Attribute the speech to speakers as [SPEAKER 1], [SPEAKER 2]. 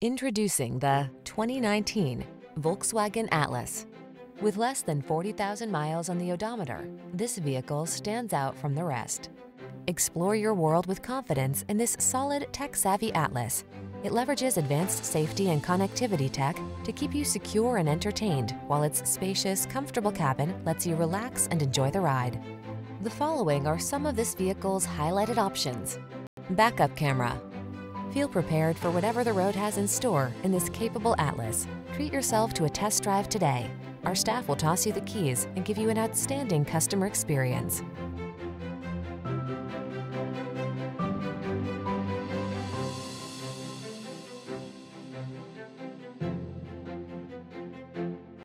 [SPEAKER 1] Introducing the 2019 Volkswagen Atlas. With less than 40,000 miles on the odometer, this vehicle stands out from the rest. Explore your world with confidence in this solid, tech-savvy Atlas. It leverages advanced safety and connectivity tech to keep you secure and entertained, while its spacious, comfortable cabin lets you relax and enjoy the ride. The following are some of this vehicle's highlighted options. Backup camera, Feel prepared for whatever the road has in store in this capable Atlas. Treat yourself to a test drive today. Our staff will toss you the keys and give you an outstanding customer experience.